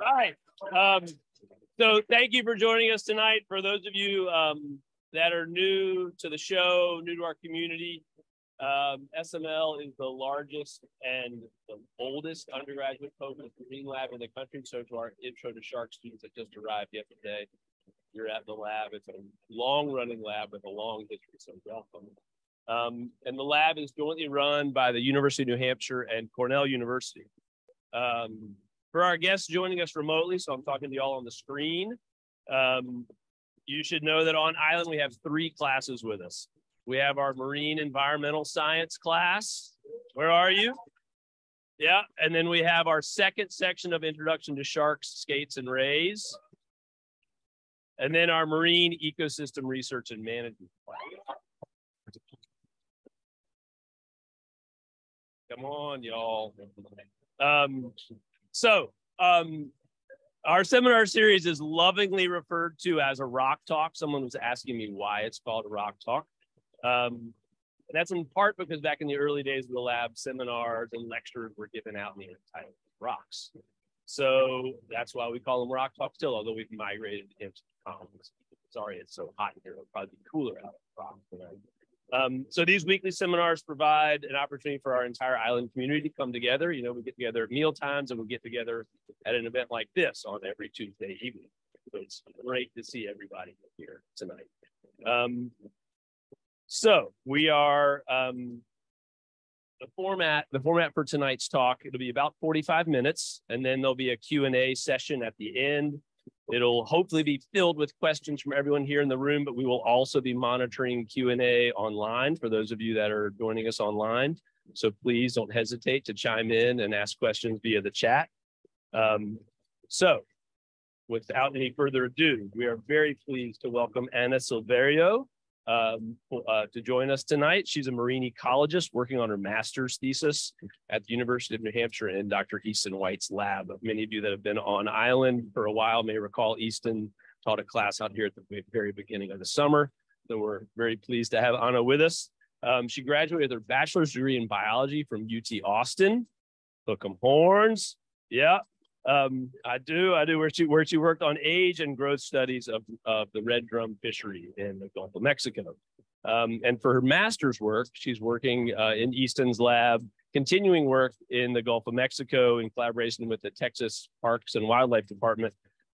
Right. Um, so thank you for joining us tonight. For those of you um, that are new to the show, new to our community, um, SML is the largest and the oldest undergraduate focused marine lab in the country. So to our intro to shark students that just arrived yesterday, you're at the lab. It's a long running lab with a long history, so welcome. Um, and the lab is jointly run by the University of New Hampshire and Cornell University. Um, for our guests joining us remotely, so I'm talking to y'all on the screen, um, you should know that on island we have three classes with us. We have our marine environmental science class. Where are you? Yeah, and then we have our second section of introduction to sharks, skates, and rays. And then our marine ecosystem research and management class. Come on, y'all. Um, so um, our seminar series is lovingly referred to as a rock talk. Someone was asking me why it's called a rock talk. Um, that's in part because back in the early days of the lab, seminars and lectures were given out in the title rocks. So that's why we call them rock talk still, although we've migrated into columns. Sorry, it's so hot here. It'll probably be cooler out. Um, so these weekly seminars provide an opportunity for our entire island community to come together. You know, we get together at meal times and we get together at an event like this on every Tuesday evening. So it's great to see everybody here tonight. Um, so we are um, the format. The format for tonight's talk. It'll be about 45 minutes, and then there'll be a Q and A session at the end. It'll hopefully be filled with questions from everyone here in the room, but we will also be monitoring Q&A online for those of you that are joining us online. So please don't hesitate to chime in and ask questions via the chat. Um, so without any further ado, we are very pleased to welcome Ana Silverio um, uh, to join us tonight. She's a marine ecologist working on her master's thesis at the University of New Hampshire in Dr. Easton White's lab. Many of you that have been on island for a while may recall Easton taught a class out here at the very beginning of the summer. So we're very pleased to have Ana with us. Um, she graduated with her bachelor's degree in biology from UT Austin. Hook 'em horns. Yeah, um, I do, I do. Where she where she worked on age and growth studies of of the red drum fishery in the Gulf of Mexico. Um, and for her master's work, she's working uh, in Easton's lab, continuing work in the Gulf of Mexico in collaboration with the Texas Parks and Wildlife Department,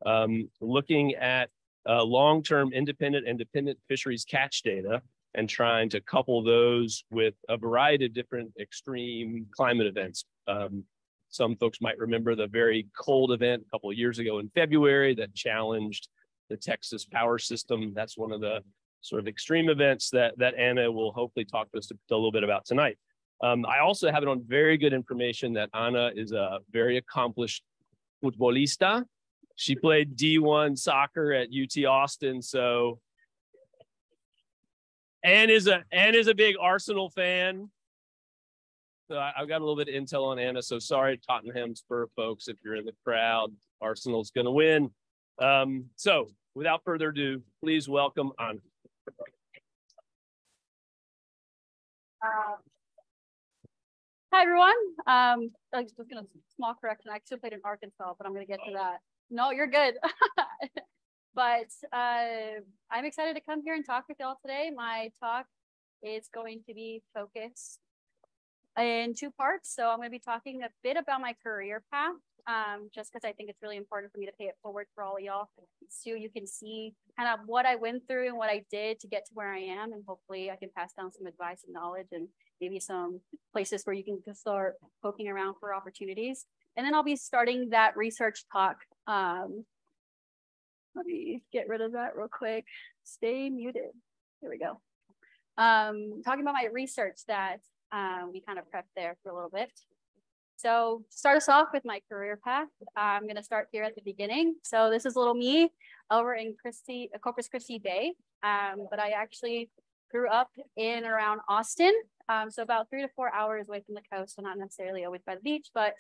um, looking at uh, long-term independent and dependent fisheries catch data and trying to couple those with a variety of different extreme climate events. Um, some folks might remember the very cold event a couple of years ago in February that challenged the Texas power system. That's one of the sort of extreme events that, that Ana will hopefully talk to us a little bit about tonight. Um, I also have it on very good information that Ana is a very accomplished futbolista. She played D1 soccer at UT Austin, so and is a and is a big Arsenal fan. So I, have got a little bit of intel on Ana. So sorry, Tottenham Spur folks, if you're in the crowd, Arsenal's going to win. Um, so without further ado, please welcome Ana. Uh, hi everyone. Um, I was gonna small correction. I actually played in Arkansas, but I'm gonna get to that. No, you're good. but uh, I'm excited to come here and talk with y'all today. My talk is going to be focused in two parts. So I'm going to be talking a bit about my career path, um, just because I think it's really important for me to pay it forward for all of y'all. So you can see kind of what I went through and what I did to get to where I am. And hopefully I can pass down some advice and knowledge and maybe some places where you can start poking around for opportunities. And then I'll be starting that research talk. Um, let me get rid of that real quick. Stay muted. Here we go. Um, talking about my research that um, we kind of prepped there for a little bit. So start us off with my career path. I'm going to start here at the beginning. So this is little me over in Christi, uh, Corpus Christi Bay. Um, but I actually grew up in around Austin. Um, so about three to four hours away from the coast. So not necessarily always by the beach, but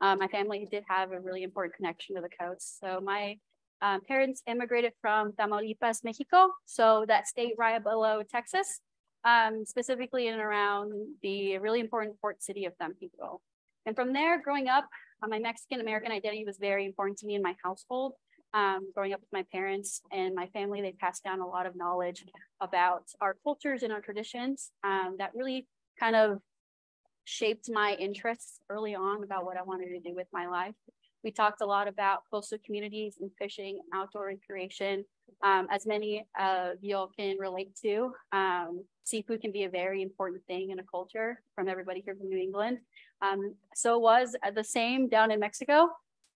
um, my family did have a really important connection to the coast. So my um, parents immigrated from Tamaulipas, Mexico. So that state right below Texas um, specifically in and around the really important port city of Tampico. And from there, growing up, my Mexican American identity was very important to me in my household. Um, growing up with my parents and my family, they passed down a lot of knowledge about our cultures and our traditions um, that really kind of shaped my interests early on about what I wanted to do with my life. We talked a lot about coastal communities and fishing, outdoor recreation, um, as many of y'all can relate to. Um, seafood can be a very important thing in a culture from everybody here from New England. Um, so was the same down in Mexico.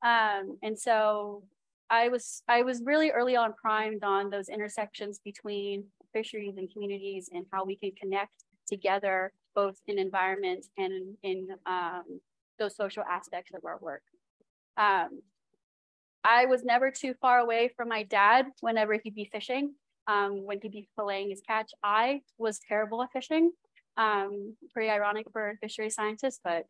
Um, and so I was I was really early on primed on those intersections between fisheries and communities and how we can connect together both in environment and in, in um, those social aspects of our work. I was never too far away from my dad whenever he'd be fishing. Um, when he'd be filleting his catch, I was terrible at fishing. Um, pretty ironic for a fishery scientist, but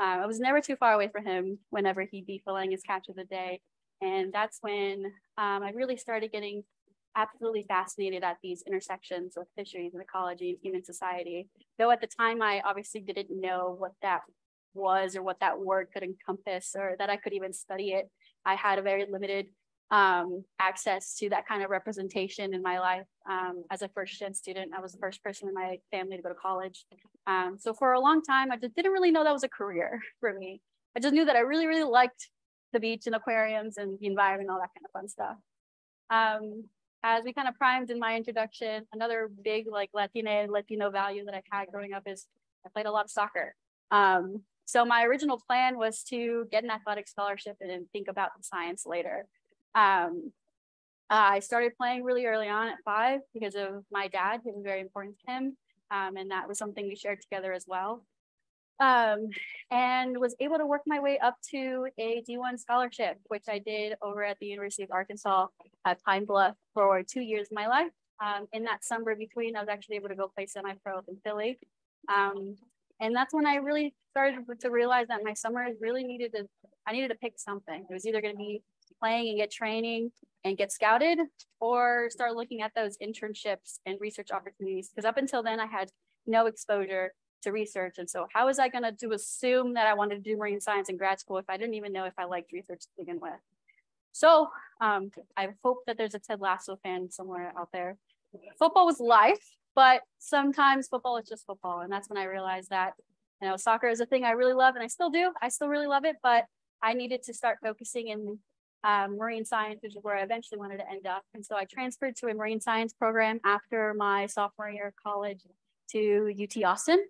uh, I was never too far away from him whenever he'd be filleting his catch of the day. And that's when um, I really started getting absolutely fascinated at these intersections of fisheries and ecology and human society. Though at the time, I obviously didn't know what that was or what that word could encompass or that I could even study it. I had a very limited um, access to that kind of representation in my life. Um, as a first gen student, I was the first person in my family to go to college. Um, so for a long time, I just didn't really know that was a career for me. I just knew that I really, really liked the beach and aquariums and the environment, all that kind of fun stuff. Um, as we kind of primed in my introduction, another big like Latina Latino value that I had growing up is I played a lot of soccer. Um, so my original plan was to get an athletic scholarship and then think about the science later. Um, I started playing really early on at five because of my dad, it was very important to him. Um, and that was something we shared together as well um, and was able to work my way up to a D1 scholarship, which I did over at the University of Arkansas at Pine Bluff for two years of my life. Um, in that summer between, I was actually able to go play semi-pro in Philly. Um, and that's when I really started to realize that my summers really needed to, I needed to pick something. It was either going to be playing and get training and get scouted or start looking at those internships and research opportunities. Because up until then, I had no exposure to research. And so how was I going to do assume that I wanted to do marine science in grad school if I didn't even know if I liked research to begin with? So um, I hope that there's a Ted Lasso fan somewhere out there. Football was life, but sometimes football is just football. And that's when I realized that, you know, soccer is a thing I really love and I still do. I still really love it, but I needed to start focusing in um, marine science, which is where I eventually wanted to end up. And so I transferred to a marine science program after my sophomore year of college to UT Austin.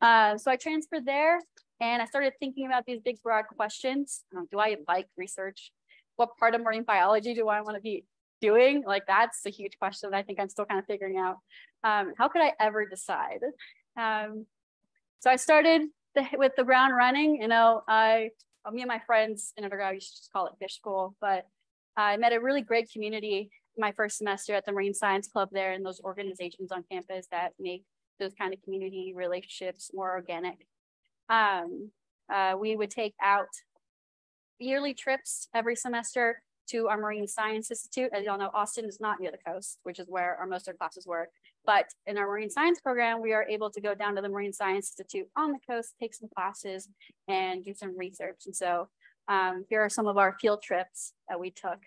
Uh, so I transferred there and I started thinking about these big, broad questions. Um, do I like research? What part of marine biology do I want to be doing? Like, that's a huge question I think I'm still kind of figuring out. Um, how could I ever decide? Um, so I started the, with the ground running. You know, I, me and my friends in undergrad, used to just call it fish school, but I met a really great community my first semester at the Marine Science Club there and those organizations on campus that make those kind of community relationships more organic. Um, uh, we would take out yearly trips every semester to our Marine Science Institute. As y'all know, Austin is not near the coast, which is where our most of our classes were. But in our marine science program, we are able to go down to the Marine Science Institute on the coast, take some classes and do some research. And so um, here are some of our field trips that we took.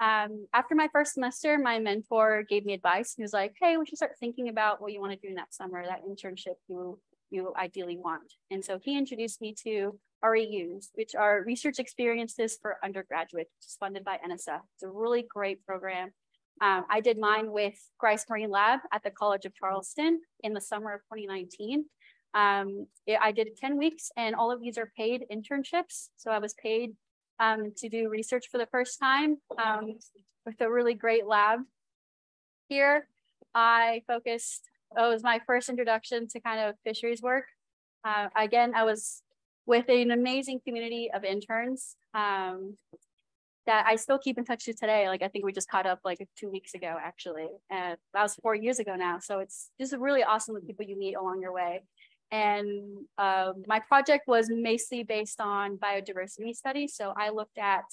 Um, after my first semester, my mentor gave me advice. He was like, hey, we should start thinking about what you want to do next summer, that internship you, you ideally want. And so he introduced me to REUs, which are research experiences for undergraduates, which is funded by NSF. It's a really great program. Um, I did mine with Grice Marine Lab at the College of Charleston in the summer of 2019. Um, it, I did 10 weeks and all of these are paid internships. So I was paid um, to do research for the first time um, with a really great lab. Here, I focused, oh, it was my first introduction to kind of fisheries work. Uh, again, I was with an amazing community of interns um, that I still keep in touch with today. Like I think we just caught up like two weeks ago, actually. And that was four years ago now. So it's just really awesome the people you meet along your way. And uh, my project was mostly based on biodiversity studies. So I looked at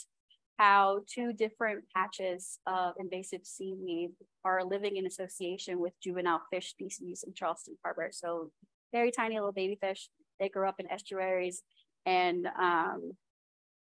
how two different patches of invasive seaweed are living in association with juvenile fish species in Charleston Harbor. So very tiny little baby fish. They grow up in estuaries And um,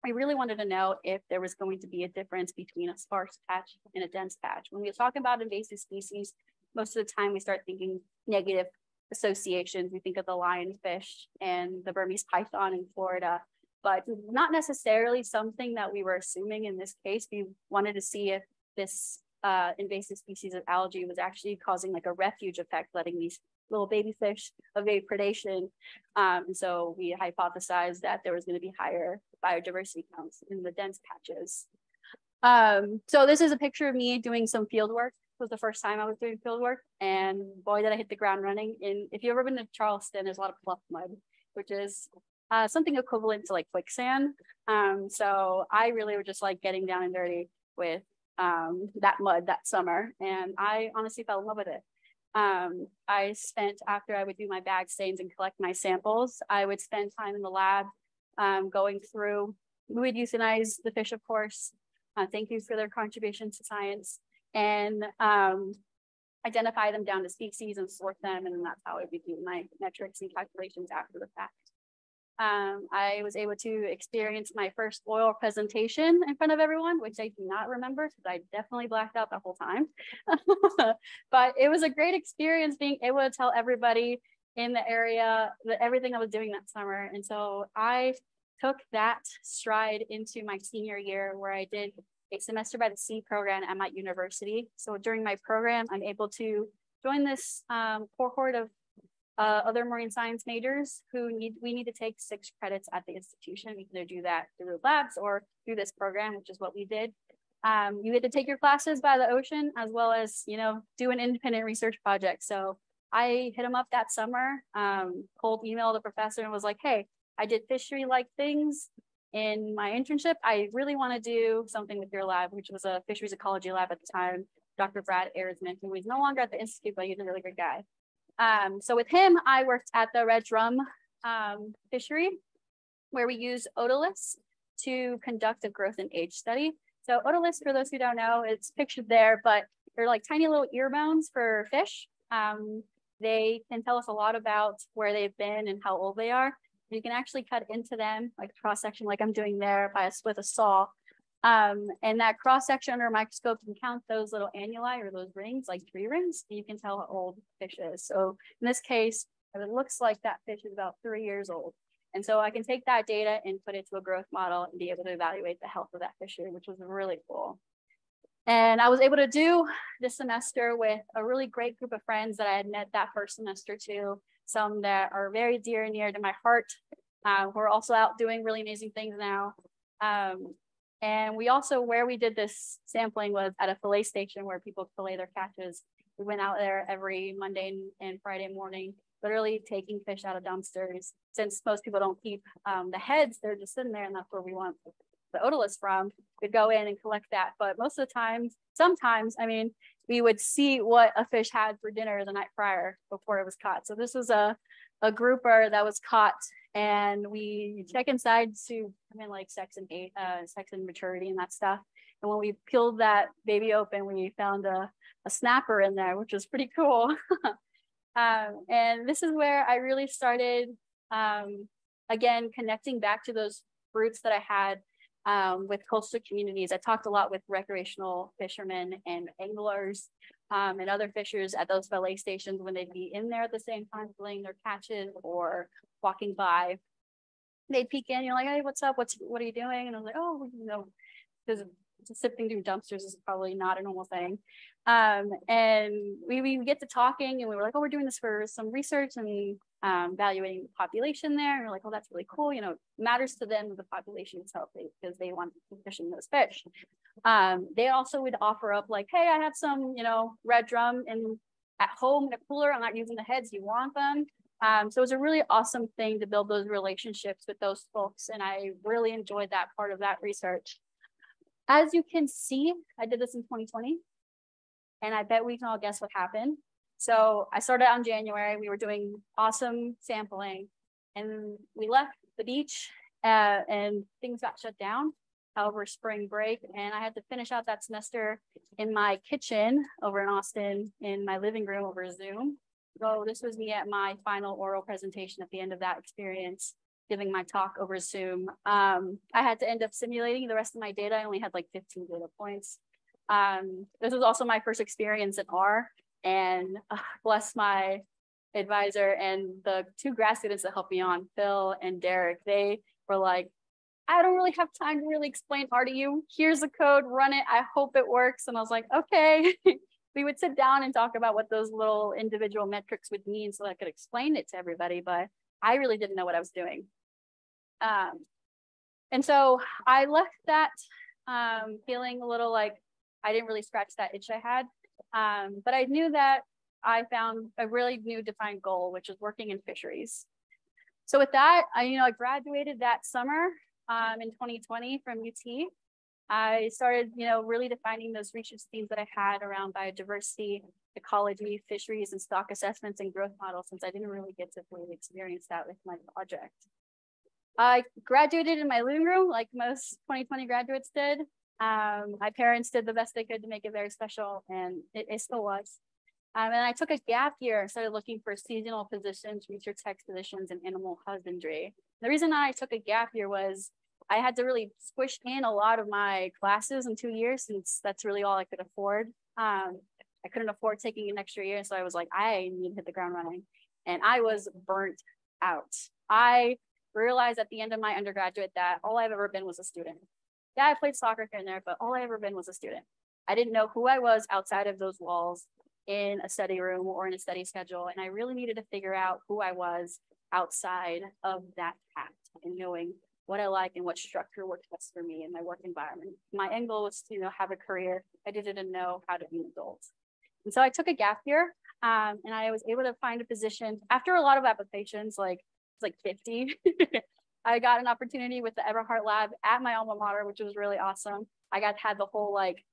I really wanted to know if there was going to be a difference between a sparse patch and a dense patch. When we talk about invasive species, most of the time we start thinking negative associations. We think of the lionfish and the Burmese python in Florida, but not necessarily something that we were assuming in this case. We wanted to see if this uh, invasive species of algae was actually causing like a refuge effect, letting these little baby fish evade predation. Um, and so we hypothesized that there was going to be higher biodiversity counts in the dense patches. Um, so this is a picture of me doing some field work. It was the first time I was doing field work and boy, did I hit the ground running. And if you've ever been to Charleston, there's a lot of pluff mud, which is uh, something equivalent to like quicksand. Um, so I really was just like getting down and dirty with um, that mud that summer. And I honestly fell in love with it. Um, I spent after I would do my bag seines and collect my samples, I would spend time in the lab um, going through, we would euthanize the fish, of course. Uh, thank you for their contribution to science and um, identify them down to species and sort them. And that's how I would do my metrics and calculations after the fact. Um, I was able to experience my first oil presentation in front of everyone, which I do not remember because I definitely blacked out the whole time. but it was a great experience being able to tell everybody in the area that everything I was doing that summer. And so I took that stride into my senior year where I did a semester by the sea program at my university. So during my program, I'm able to join this um, cohort of uh, other marine science majors who need, we need to take six credits at the institution. We either do that through labs or through this program, which is what we did. Um, you get to take your classes by the ocean as well as, you know, do an independent research project. So I hit him up that summer, um, cold emailed the professor and was like, hey, I did fishery-like things in my internship. I really want to do something with your lab, which was a fisheries ecology lab at the time. Dr. Brad Erisman, who is no longer at the Institute, but he's a really good guy. Um, so with him, I worked at the red drum um, fishery where we use otoliths to conduct a growth and age study. So otoliths, for those who don't know, it's pictured there, but they're like tiny little ear bones for fish. Um, they can tell us a lot about where they've been and how old they are. You can actually cut into them like cross section like I'm doing there by a, with a saw um, and that cross section under a microscope, can count those little annuli or those rings, like tree rings, and you can tell how old the fish is. So in this case, it looks like that fish is about three years old. And so I can take that data and put it to a growth model and be able to evaluate the health of that fishery, which was really cool. And I was able to do this semester with a really great group of friends that I had met that first semester too. Some that are very dear and near to my heart. Uh, who are also out doing really amazing things now. Um, and we also, where we did this sampling was at a fillet station where people fillet their catches. We went out there every Monday and Friday morning, literally taking fish out of dumpsters. Since most people don't keep um, the heads, they're just sitting there and that's where we want the otoliths from. We'd go in and collect that. But most of the times, sometimes, I mean, we would see what a fish had for dinner the night prior before it was caught. So this was a, a grouper that was caught and we check inside to come in like sex and uh, sex and maturity and that stuff. And when we peeled that baby open, we found a, a snapper in there, which was pretty cool. um, and this is where I really started, um, again, connecting back to those roots that I had um, with coastal communities. I talked a lot with recreational fishermen and anglers um, and other fishers at those fillet stations when they'd be in there at the same time filleting their catches or walking by. They'd peek in, you're like, hey, what's up? What's what are you doing? And I was like, oh, you know, because sifting through dumpsters is probably not a normal thing. Um, and we, we get to talking and we were like, oh, we're doing this for some research and um, evaluating the population there. And we're like, oh, that's really cool. You know, matters to them the population is healthy because they want to fish in those fish. Um, they also would offer up like, hey, I have some, you know, red drum in at home in a cooler. I'm not using the heads. You want them? Um, so it was a really awesome thing to build those relationships with those folks. And I really enjoyed that part of that research. As you can see, I did this in 2020 and I bet we can all guess what happened. So I started on January, we were doing awesome sampling and we left the beach uh, and things got shut down over spring break. And I had to finish out that semester in my kitchen over in Austin in my living room over Zoom. So this was me at my final oral presentation at the end of that experience. Giving my talk over Zoom. Um, I had to end up simulating the rest of my data. I only had like 15 data points. Um, this was also my first experience in R and uh, bless my advisor and the two grad students that helped me on, Phil and Derek, they were like, I don't really have time to really explain R to you. Here's the code, run it. I hope it works. And I was like, okay. we would sit down and talk about what those little individual metrics would mean so I could explain it to everybody, but I really didn't know what I was doing. Um, and so I left that um, feeling a little like I didn't really scratch that itch I had. Um, but I knew that I found a really new defined goal, which is working in fisheries. So with that, I, you know, I graduated that summer um, in 2020 from UT. I started, you know, really defining those research themes that I had around biodiversity, ecology, fisheries, and stock assessments and growth models, since I didn't really get to fully experience that with my project. I graduated in my living room, like most 2020 graduates did. Um, my parents did the best they could to make it very special, and it, it still was. Um, and I took a gap year and started looking for seasonal positions, research tech positions, in animal husbandry. The reason I took a gap year was I had to really squish in a lot of my classes in two years since that's really all I could afford. Um, I couldn't afford taking an extra year. So I was like, I need to hit the ground running. And I was burnt out. I realized at the end of my undergraduate that all I've ever been was a student. Yeah, I played soccer here and there, but all I ever been was a student. I didn't know who I was outside of those walls in a study room or in a study schedule. And I really needed to figure out who I was outside of that path and knowing what I like and what structure works best for me in my work environment. My end goal was to you know have a career. I didn't know how to be an adult. And so I took a gap year um, and I was able to find a position after a lot of applications, like like 50. I got an opportunity with the Eberhart Lab at my alma mater, which was really awesome. I got had the whole like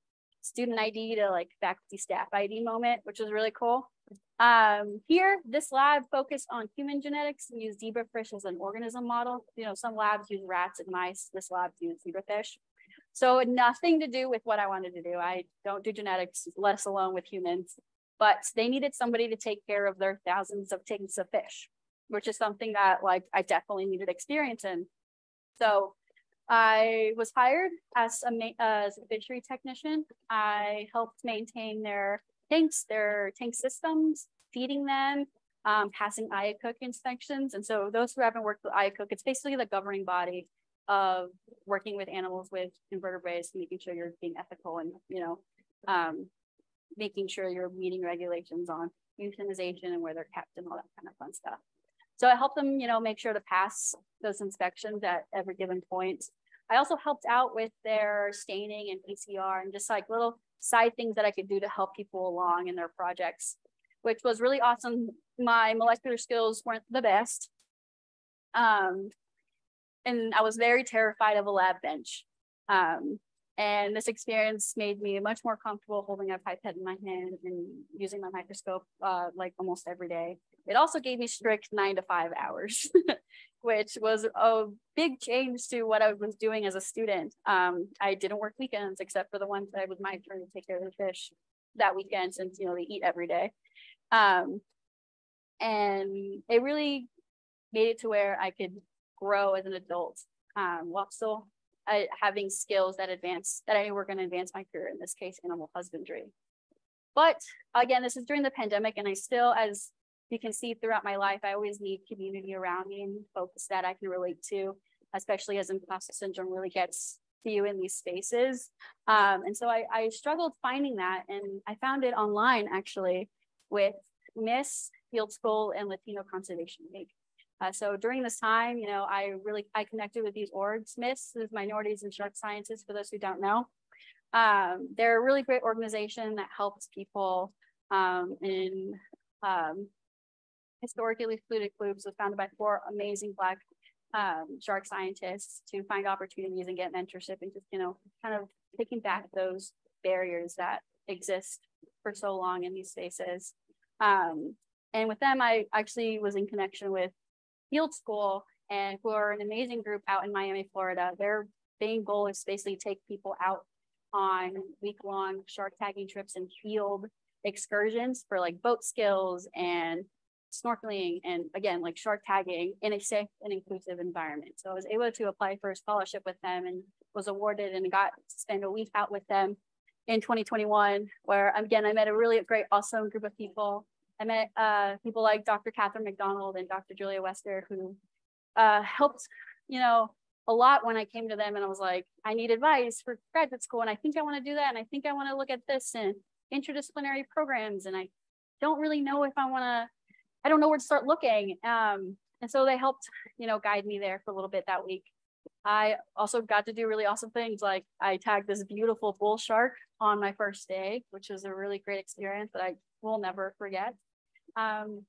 student ID to like faculty staff ID moment, which was really cool. Um, here, this lab focused on human genetics and used zebrafish as an organism model. You know, some labs use rats and mice. This lab used zebrafish. So nothing to do with what I wanted to do. I don't do genetics, let alone with humans. But they needed somebody to take care of their thousands of tanks of fish, which is something that like I definitely needed experience in. So I was hired as a, as a fishery technician. I helped maintain their tanks, their tank systems, feeding them, um, passing IACUC inspections. And so those who haven't worked with IACUC, it's basically the governing body of working with animals with invertebrates, making sure you're being ethical and, you know, um, making sure you're meeting regulations on euthanization and where they're kept and all that kind of fun stuff. So I helped them, you know, make sure to pass those inspections at every given point. I also helped out with their staining and PCR and just like little side things that I could do to help people along in their projects, which was really awesome. My molecular skills weren't the best. Um, and I was very terrified of a lab bench. Um, and this experience made me much more comfortable holding a pipette in my hand and using my microscope uh, like almost every day. It also gave me strict nine to five hours, which was a big change to what I was doing as a student. Um, I didn't work weekends except for the ones that it was my turn to take care of the fish that weekend since you know they eat every day. Um, and it really made it to where I could grow as an adult um, while still uh, having skills that advance that I were going to advance my career in this case animal husbandry. But again, this is during the pandemic, and I still, as you can see throughout my life, I always need community around me and folks that I can relate to, especially as imposter syndrome really gets to you in these spaces. Um, and so I, I struggled finding that, and I found it online actually with MISS Field School and Latino Conservation League. Uh, so during this time, you know, I really, I connected with these orgs, MISS, is minorities and shark scientists, for those who don't know. Um, they're a really great organization that helps people um, in um, historically excluded groups was founded by four amazing Black um, shark scientists to find opportunities and get mentorship and just, you know, kind of taking back those barriers that exist for so long in these spaces. Um, and with them, I actually was in connection with Field School, and who are an amazing group out in Miami, Florida. Their main goal is basically take people out on week long shark tagging trips and field excursions for like boat skills and snorkeling and again, like shark tagging in a safe and inclusive environment. So I was able to apply for a scholarship with them and was awarded and got to spend a week out with them in 2021, where again, I met a really great, awesome group of people. I met uh, people like Dr. Catherine Macdonald and Dr. Julia Wester, who uh, helped, you know, a lot when I came to them and I was like, I need advice for graduate school. And I think I want to do that. And I think I want to look at this and interdisciplinary programs. And I don't really know if I want to, I don't know where to start looking. Um, and so they helped, you know, guide me there for a little bit that week. I also got to do really awesome things. Like I tagged this beautiful bull shark on my first day, which was a really great experience that I will never forget. Um,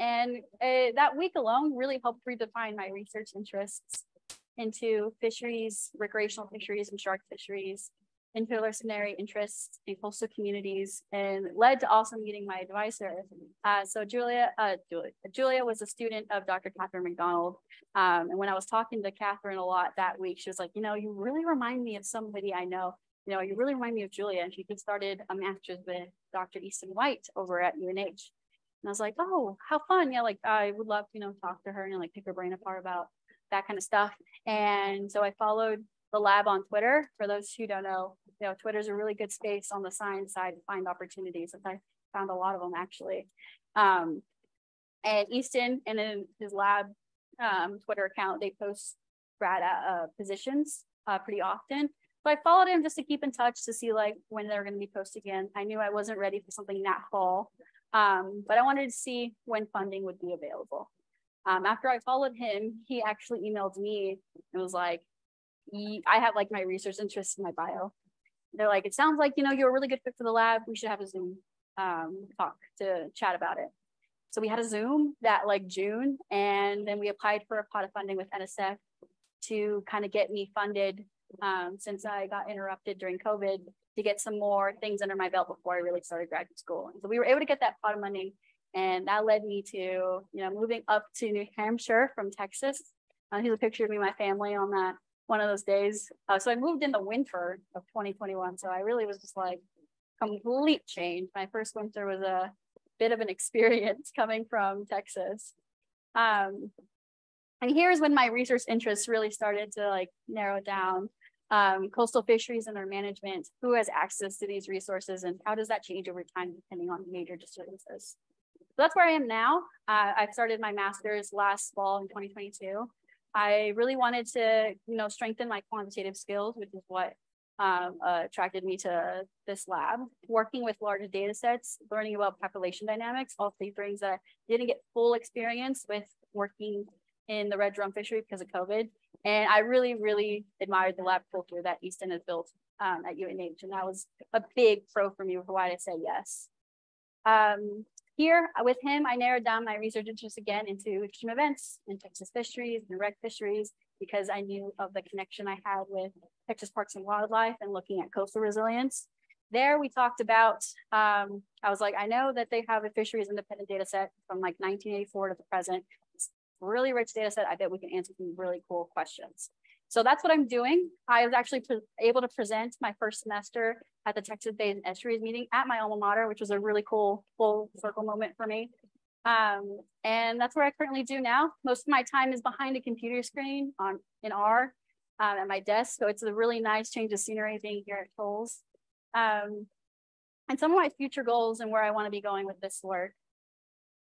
and uh, that week alone really helped redefine my research interests into fisheries, recreational fisheries and shark fisheries, interdisciplinary interests in coastal communities, and led to also meeting my advisor. Uh, so Julia, uh, Julia, Julia was a student of Dr. Catherine Macdonald. Um, and when I was talking to Catherine a lot that week, she was like, you know, you really remind me of somebody I know. You know, you really remind me of Julia. And she just started a master's with Dr. Easton White over at UNH. And I was like, oh, how fun. Yeah, like I would love to, you know, talk to her and like pick her brain apart about that kind of stuff. And so I followed the lab on Twitter. For those who don't know, you know, Twitter is a really good space on the science side to find opportunities. And I found a lot of them actually. Um, and Easton and in his lab um, Twitter account, they post grad uh, positions uh, pretty often. So I followed him just to keep in touch to see like when they're going to be posted again. I knew I wasn't ready for something that fall, um, but I wanted to see when funding would be available. Um, after I followed him, he actually emailed me and was like, I have like my research interests in my bio. They're like, it sounds like, you know, you're a really good fit for the lab. We should have a Zoom um, talk to chat about it. So we had a Zoom that like June, and then we applied for a pot of funding with NSF to kind of get me funded um, since I got interrupted during COVID to get some more things under my belt before I really started graduate school. And so we were able to get that pot of money and that led me to, you know, moving up to New Hampshire from Texas. Uh, here's a picture of me my family on that one of those days. Uh, so I moved in the winter of 2021. So I really was just like complete change. My first winter was a bit of an experience coming from Texas. Um, and here's when my research interests really started to like narrow down. Um, coastal fisheries and their management, who has access to these resources and how does that change over time depending on major disturbances? So that's where I am now. Uh, I've started my master's last fall in 2022. I really wanted to, you know, strengthen my quantitative skills, which is what um, uh, attracted me to this lab. Working with larger data sets, learning about population dynamics, all three things that I didn't get full experience with working in the red drum fishery because of COVID. And I really, really admired the lab culture that Easton has built um, at UNH. And that was a big pro for me for why I said yes. Um, here uh, with him, I narrowed down my research interest again into extreme events and Texas fisheries and rec fisheries because I knew of the connection I had with Texas Parks and Wildlife and looking at coastal resilience. There we talked about, um, I was like, I know that they have a fisheries independent data set from like 1984 to the present. It's really rich data set. I bet we can answer some really cool questions. So that's what I'm doing. I was actually able to present my first semester at the Texas Bay and Estuaries meeting at my alma mater, which was a really cool full circle moment for me. Um, and that's where I currently do now. Most of my time is behind a computer screen on in R um, at my desk. So it's a really nice change of scenery being here at Shoals. Um, and some of my future goals and where I want to be going with this work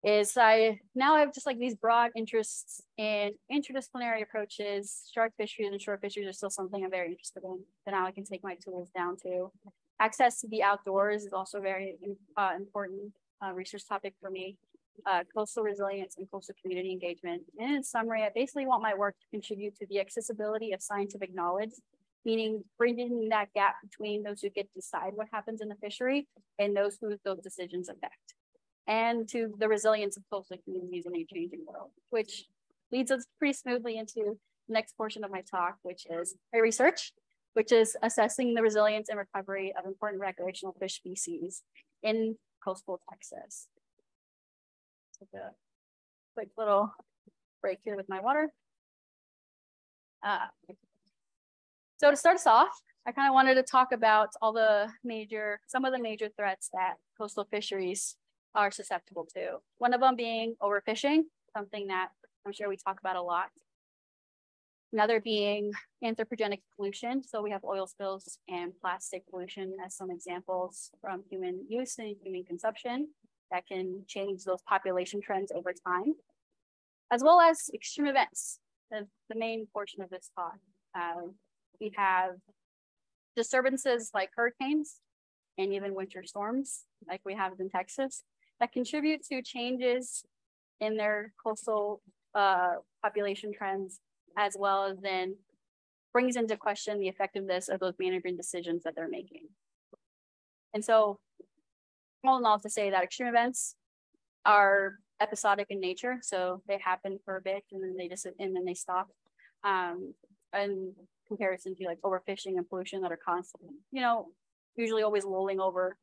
is I now I have just like these broad interests in interdisciplinary approaches. Shark fisheries and shore fisheries are still something I'm very interested in. But now I can take my tools down to. Access to the outdoors is also very uh, important uh, research topic for me. Uh, coastal resilience and coastal community engagement. And in summary, I basically want my work to contribute to the accessibility of scientific knowledge, meaning bridging that gap between those who get to decide what happens in the fishery and those who those decisions affect and to the resilience of coastal communities in a changing world, which leads us pretty smoothly into the next portion of my talk, which is my research, which is assessing the resilience and recovery of important recreational fish species in coastal Texas. Take a quick little break here with my water. Uh, so to start us off, I kind of wanted to talk about all the major, some of the major threats that coastal fisheries are susceptible to. One of them being overfishing, something that I'm sure we talk about a lot. Another being anthropogenic pollution. So we have oil spills and plastic pollution as some examples from human use and human consumption that can change those population trends over time, as well as extreme events, the, the main portion of this talk. Uh, we have disturbances like hurricanes and even winter storms, like we have in Texas, that contribute to changes in their coastal uh, population trends as well as then brings into question the effectiveness of those management decisions that they're making. And so all in all to say that extreme events are episodic in nature. So they happen for a bit and then they just, and then they stop. Um, in comparison to like overfishing and pollution that are constantly, you know, usually always rolling over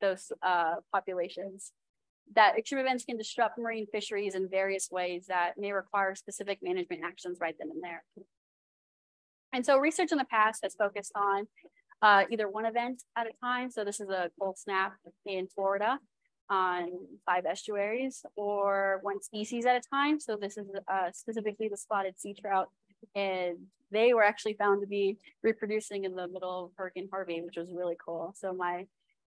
those uh, populations that extreme events can disrupt marine fisheries in various ways that may require specific management actions right then and there. And so research in the past has focused on uh, either one event at a time. So this is a cold snap in Florida on five estuaries or one species at a time. So this is uh, specifically the spotted sea trout. And they were actually found to be reproducing in the middle of Hurricane Harvey, which was really cool. So my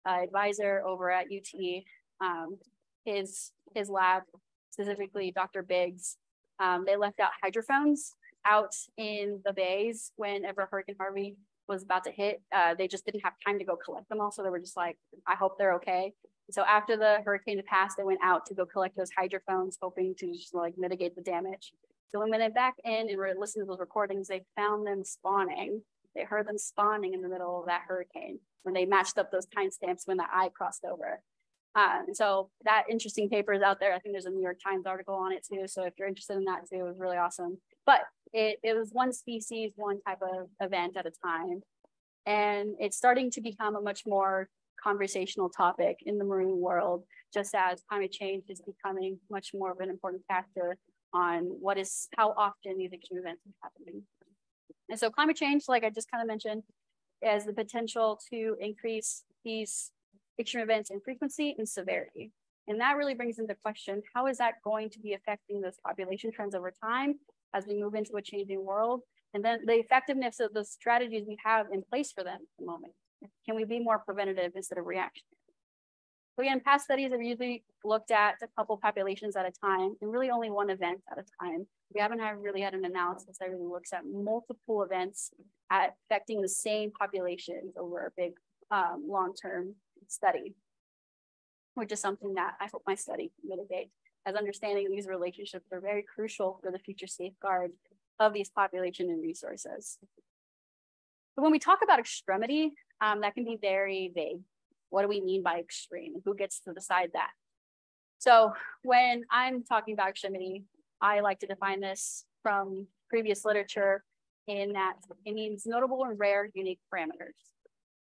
uh, advisor over at UT um, his his lab, specifically Dr. Biggs, um, they left out hydrophones out in the bays whenever Hurricane Harvey was about to hit. Uh, they just didn't have time to go collect them all. So they were just like, I hope they're okay. So after the hurricane passed, they went out to go collect those hydrophones, hoping to just like mitigate the damage. So when they went back in and were listening to those recordings, they found them spawning. They heard them spawning in the middle of that hurricane when they matched up those timestamps when the eye crossed over. Um, so that interesting paper is out there. I think there's a New York Times article on it too. So if you're interested in that too, it was really awesome. But it, it was one species, one type of event at a time. And it's starting to become a much more conversational topic in the marine world, just as climate change is becoming much more of an important factor on what is, how often these extreme events are happening. And so climate change, like I just kind of mentioned, has the potential to increase these extreme events in frequency and severity. And that really brings into question, how is that going to be affecting those population trends over time as we move into a changing world? And then the effectiveness of the strategies we have in place for them at the moment. Can we be more preventative instead of reactionary? So again, past studies have usually looked at a couple populations at a time and really only one event at a time. We haven't really had an analysis that really looks at multiple events at affecting the same populations over a big um, long-term study, which is something that I hope my study can mitigate, as understanding these relationships are very crucial for the future safeguard of these population and resources. But when we talk about extremity, um, that can be very vague. What do we mean by extreme? Who gets to decide that? So when I'm talking about extremity, I like to define this from previous literature in that it means notable and rare unique parameters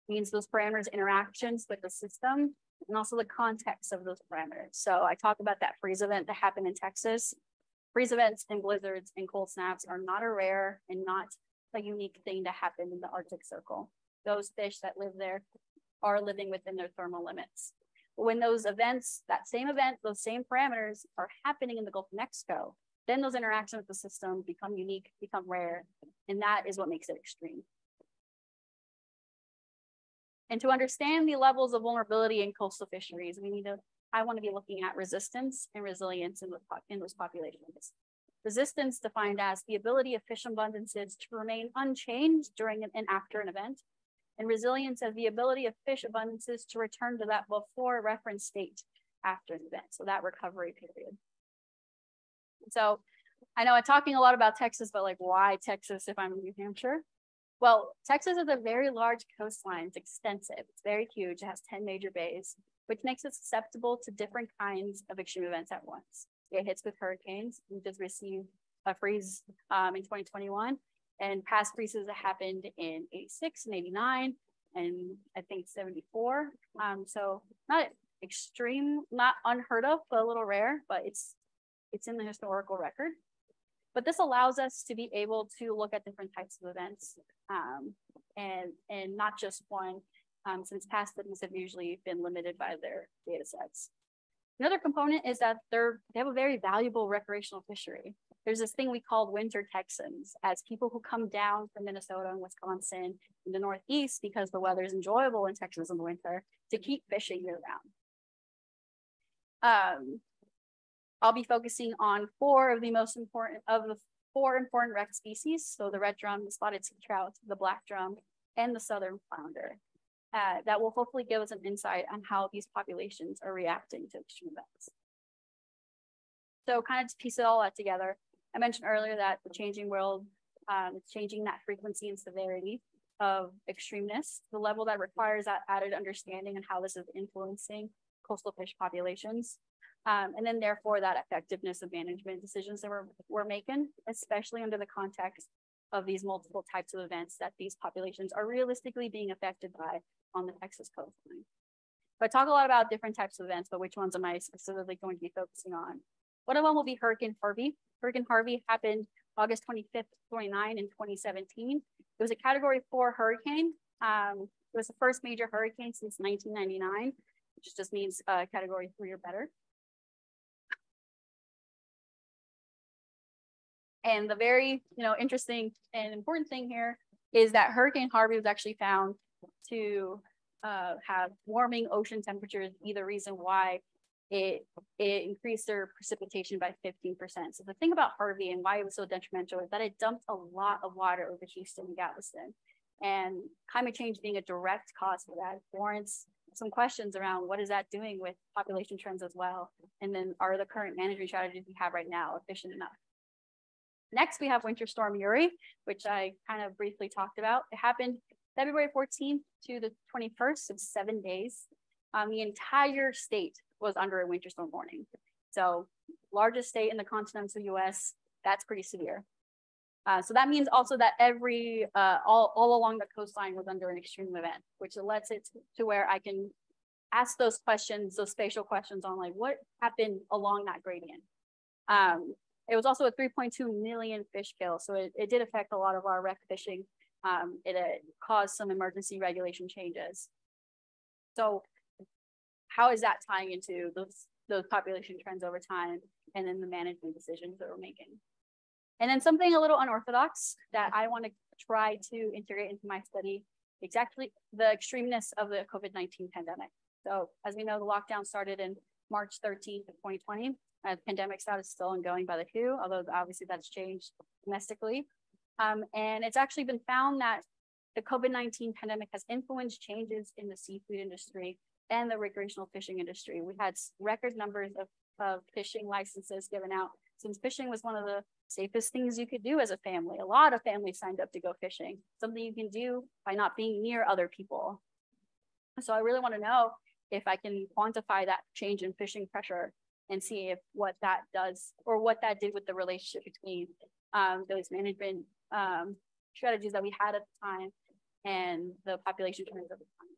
means those parameters interactions with the system and also the context of those parameters. So I talk about that freeze event that happened in Texas. Freeze events and blizzards and cold snaps are not a rare and not a unique thing to happen in the Arctic Circle. Those fish that live there are living within their thermal limits. But when those events, that same event, those same parameters are happening in the Gulf of Mexico, then those interactions with the system become unique, become rare, and that is what makes it extreme. And to understand the levels of vulnerability in coastal fisheries, we need to, I want to be looking at resistance and resilience in, in those populations. Resistance defined as the ability of fish abundances to remain unchanged during and after an event, and resilience as the ability of fish abundances to return to that before reference state after an event, so that recovery period. So I know I'm talking a lot about Texas, but like why Texas if I'm in New Hampshire? Well, Texas has a very large coastline. It's extensive. It's very huge. It has 10 major bays, which makes it susceptible to different kinds of extreme events at once. It hits with hurricanes. We just received a freeze um, in 2021 and past freezes that happened in 86 and 89 and I think 74. Um, so not extreme, not unheard of, but a little rare, but it's it's in the historical record. But this allows us to be able to look at different types of events um, and, and not just one, um, since past studies have usually been limited by their data sets. Another component is that they're, they have a very valuable recreational fishery. There's this thing we call winter Texans as people who come down from Minnesota and Wisconsin in the Northeast because the weather is enjoyable in Texas in the winter to keep fishing year round. Um, I'll be focusing on four of the most important of the four important rec species. So the red drum, the spotted sea trout, the black drum, and the southern flounder. Uh, that will hopefully give us an insight on how these populations are reacting to extreme events. So kind of to piece it all that together, I mentioned earlier that the changing world um, changing that frequency and severity of extremeness, the level that requires that added understanding and how this is influencing coastal fish populations. Um, and then therefore that effectiveness of management decisions that we're, we're making, especially under the context of these multiple types of events that these populations are realistically being affected by on the Texas coastline. So I talk a lot about different types of events, but which ones am I specifically going to be focusing on? One of them will be Hurricane Harvey. Hurricane Harvey happened August 25th, 29 in 2017. It was a category four hurricane. Um, it was the first major hurricane since 1999, which just means uh, category three or better. And the very, you know, interesting and important thing here is that Hurricane Harvey was actually found to uh, have warming ocean temperatures be the reason why it, it increased their precipitation by 15%. So the thing about Harvey and why it was so detrimental is that it dumped a lot of water over Houston and Galveston. And climate change being a direct cause for that warrants some questions around what is that doing with population trends as well? And then are the current management strategies we have right now efficient enough? Next, we have Winter Storm Uri, which I kind of briefly talked about. It happened February 14th to the 21st, so seven days. Um, the entire state was under a winter storm warning. So largest state in the continental US, that's pretty severe. Uh, so that means also that every, uh, all, all along the coastline was under an extreme event, which lets it to where I can ask those questions, those spatial questions on like what happened along that gradient. Um, it was also a 3.2 million fish kill. So it, it did affect a lot of our rec fishing. Um, it, it caused some emergency regulation changes. So how is that tying into those, those population trends over time and then the management decisions that we're making? And then something a little unorthodox that I want to try to integrate into my study, exactly the extremeness of the COVID-19 pandemic. So as we know, the lockdown started in March 13th of 2020. Uh, pandemic status still ongoing by the WHO, although obviously that's changed domestically. Um, and it's actually been found that the COVID-19 pandemic has influenced changes in the seafood industry and the recreational fishing industry. We had record numbers of, of fishing licenses given out since fishing was one of the safest things you could do as a family. A lot of families signed up to go fishing, something you can do by not being near other people. So I really want to know if I can quantify that change in fishing pressure and see if what that does or what that did with the relationship between um, those management um, strategies that we had at the time and the population trends over time.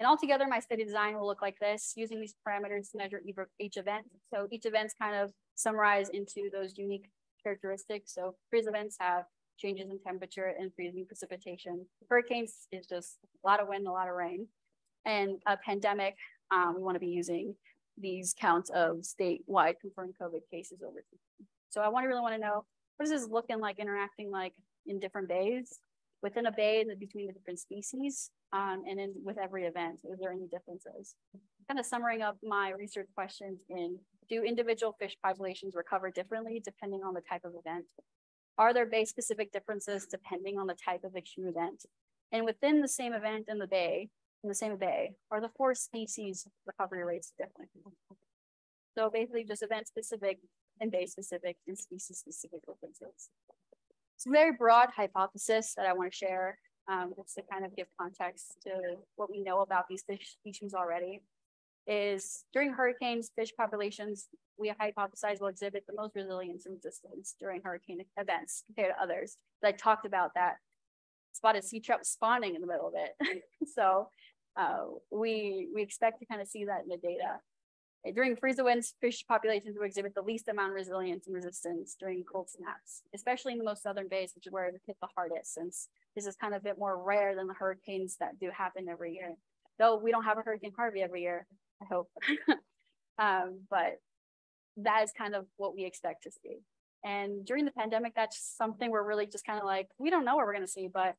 And altogether, my study design will look like this, using these parameters to measure each event. So each event's kind of summarized into those unique characteristics. So freeze events have changes in temperature and freezing precipitation. Hurricanes is just a lot of wind, a lot of rain. And a pandemic, um, we want to be using these counts of statewide confirmed COVID cases over time. So I want to really want to know what is this looking like, interacting like in different bays, within a bay and between the different species, um, and then with every event, is there any differences? Kind of summarizing up my research questions in, do individual fish populations recover differently depending on the type of event? Are there bay specific differences depending on the type of extreme event? And within the same event in the bay, in the same bay, are the four species recovery rates different? So basically just event specific and bay specific and species specific differences. It's a very broad hypothesis that I want to share um, just to kind of give context to what we know about these fish species already. Is during hurricanes, fish populations we hypothesize will exhibit the most resilience and resistance during hurricane events compared to others. But I talked about that spotted sea trout spawning in the middle of it. so uh, we we expect to kind of see that in the data. During freeze events, fish populations will exhibit the least amount of resilience and resistance during cold snaps, especially in the most southern bays, which is where it hit the hardest, since this is kind of a bit more rare than the hurricanes that do happen every year. Though we don't have a Hurricane Harvey every year, I hope. Um, but that is kind of what we expect to see. And during the pandemic, that's something we're really just kind of like, we don't know what we're going to see, but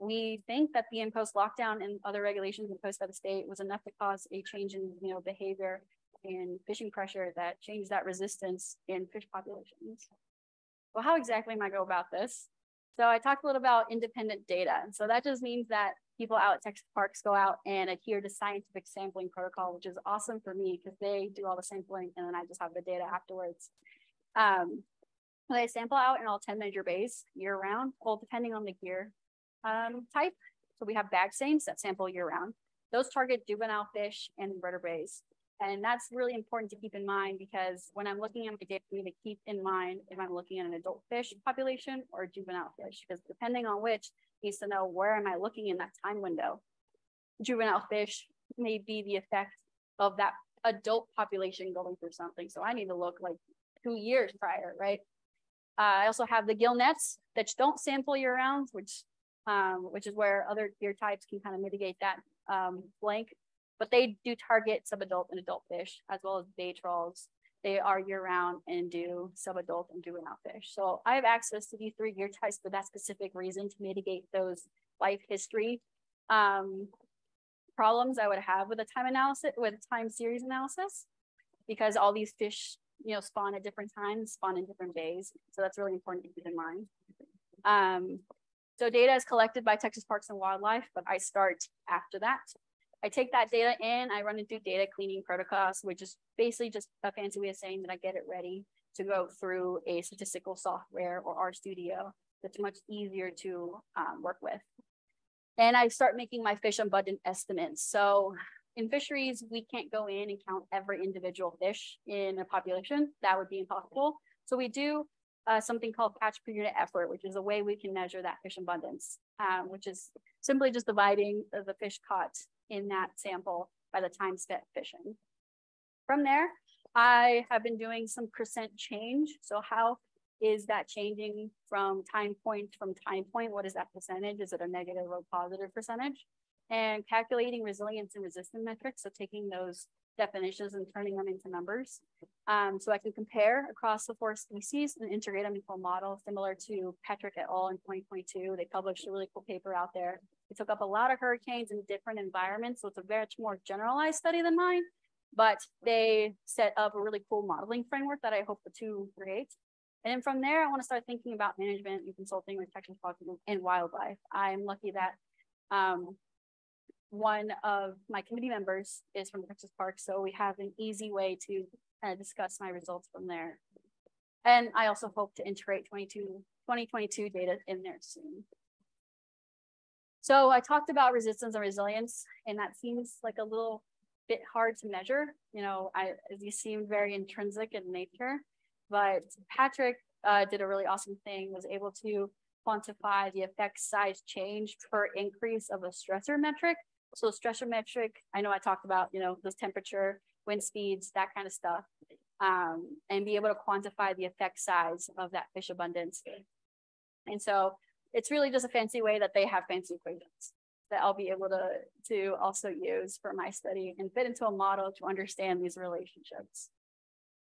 we think that the imposed lockdown and other regulations imposed by the state was enough to cause a change in you know behavior and fishing pressure that changed that resistance in fish populations. Well, how exactly am I go about this? So I talked a little about independent data. So that just means that people out at Texas parks go out and adhere to scientific sampling protocol, which is awesome for me because they do all the sampling and then I just have the data afterwards. Um, they sample out in all 10 major bays year round, well, depending on the gear um, type. So we have bag seines that sample year round. Those target juvenile fish and invertebrates. And that's really important to keep in mind because when I'm looking at my data, I need to keep in mind if I'm looking at an adult fish population or juvenile fish, because depending on which needs to know where am I looking in that time window. Juvenile fish may be the effect of that adult population going through something. So I need to look like two years prior, right? Uh, I also have the gill nets that don't sample year round, which um, which is where other gear types can kind of mitigate that um, blank. But they do target subadult and adult fish as well as bay trawls. They are year round and do subadult and juvenile fish. So I have access to these three gear types for that specific reason to mitigate those life history um, problems I would have with a time analysis, with a time series analysis, because all these fish, you know, spawn at different times, spawn in different bays. So that's really important to keep in mind. Um, so data is collected by Texas Parks and Wildlife, but I start after that. I take that data in, I run it through data cleaning protocols, which is basically just a fancy way of saying that I get it ready to go through a statistical software or RStudio that's much easier to um, work with. And I start making my fish abundant estimates. So in fisheries, we can't go in and count every individual fish in a population. That would be impossible. So we do uh, something called catch per unit effort, which is a way we can measure that fish abundance, um, which is simply just dividing the fish caught in that sample by the time spent fishing. From there, I have been doing some percent change. So how is that changing from time point from time point? What is that percentage? Is it a negative or positive percentage? And calculating resilience and resistance metrics. So taking those definitions and turning them into numbers. Um, so I can compare across the four species and integrate them into a model similar to Patrick et al. in 2022. They published a really cool paper out there. They took up a lot of hurricanes in different environments. So it's a very much more generalized study than mine, but they set up a really cool modeling framework that I hope the to create. And then from there, I want to start thinking about management and consulting with Texas and Wildlife. I'm lucky that um, one of my committee members is from Texas Park, so we have an easy way to kind of discuss my results from there. And I also hope to integrate 22, 2022 data in there soon. So I talked about resistance and resilience, and that seems like a little bit hard to measure. You know, I, these seem very intrinsic in nature, but Patrick uh, did a really awesome thing, was able to quantify the effect size change per increase of a stressor metric so stressor metric, I know I talked about, you know, those temperature, wind speeds, that kind of stuff, um, and be able to quantify the effect size of that fish abundance. And so it's really just a fancy way that they have fancy equations that I'll be able to, to also use for my study and fit into a model to understand these relationships.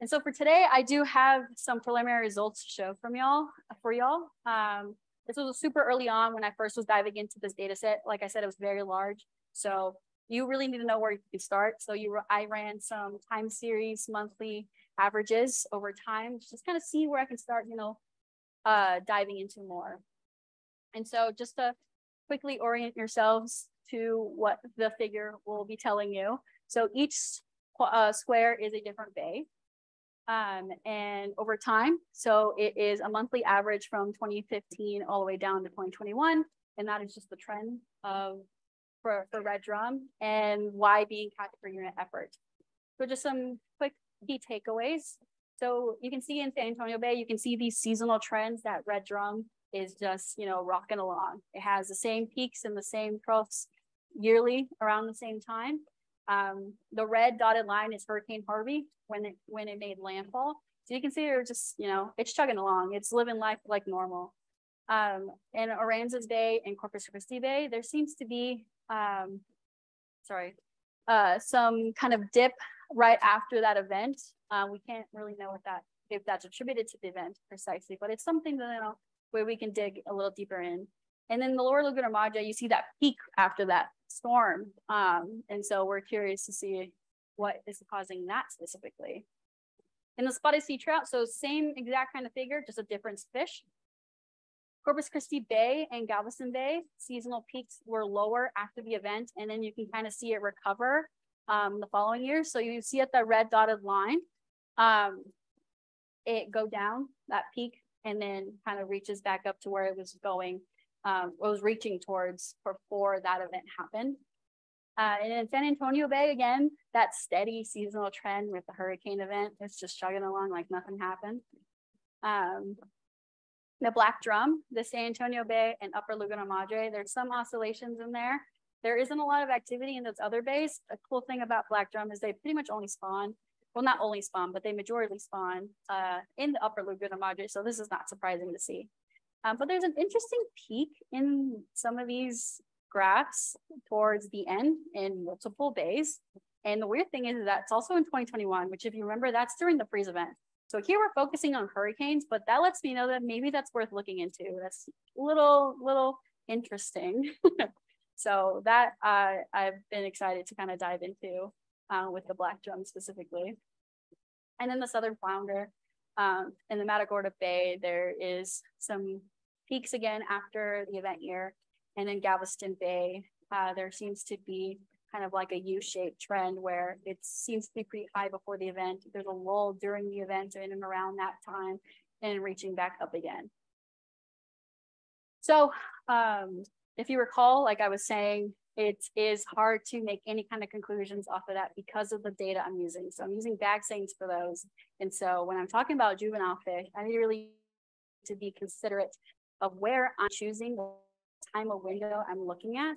And so for today, I do have some preliminary results to show from y'all for y'all. Um, this was super early on when I first was diving into this data set. Like I said, it was very large. So you really need to know where you can start. So you, I ran some time series monthly averages over time, just kind of see where I can start, you know, uh, diving into more. And so just to quickly orient yourselves to what the figure will be telling you. So each uh, square is a different bay. Um, and over time, so it is a monthly average from 2015 all the way down to 2021. And that is just the trend of for, for Red Drum and why being catch per unit effort. So just some quick key takeaways. So you can see in San Antonio Bay, you can see these seasonal trends that Red Drum is just, you know, rocking along. It has the same peaks and the same troughs yearly around the same time. Um, the red dotted line is Hurricane Harvey when it when it made landfall. So you can see they're just, you know, it's chugging along. It's living life like normal. Um, in Aransas Bay and Corpus Christi Bay, there seems to be um, sorry, uh, some kind of dip right after that event. Uh, we can't really know what that if that's attributed to the event precisely, but it's something that you know where we can dig a little deeper in. And then the lower Laguna Madre, you see that peak after that storm. Um, and so we're curious to see what is causing that specifically. In the spotted sea trout, so same exact kind of figure, just a different fish. Corpus Christi Bay and Galveston Bay, seasonal peaks were lower after the event, and then you can kind of see it recover um, the following year. So you see at the red dotted line, um, it go down that peak and then kind of reaches back up to where it was going, um, was reaching towards before that event happened. Uh, and in San Antonio Bay, again, that steady seasonal trend with the hurricane event, it's just chugging along like nothing happened. Um, the Black Drum, the San Antonio Bay and Upper Laguna Madre, there's some oscillations in there. There isn't a lot of activity in those other bays. A cool thing about Black Drum is they pretty much only spawn well, not only spawn, but they majorly spawn uh, in the upper Laguna Madre. So this is not surprising to see. Um, but there's an interesting peak in some of these graphs towards the end in multiple bays. And the weird thing is that it's also in 2021, which if you remember, that's during the freeze event. So here we're focusing on hurricanes, but that lets me know that maybe that's worth looking into. That's little, little interesting. so that uh, I've been excited to kind of dive into uh, with the black drum specifically. And then the southern flounder um, in the Matagorda Bay, there is some peaks again after the event year. And in Galveston Bay, uh, there seems to be kind of like a U-shaped trend where it seems to be pretty high before the event. There's a lull during the event in and around that time and reaching back up again. So um, if you recall, like I was saying, it is hard to make any kind of conclusions off of that because of the data I'm using. So I'm using bag seines for those. And so when I'm talking about juvenile fish, I need really to be considerate of where I'm choosing the time of window I'm looking at.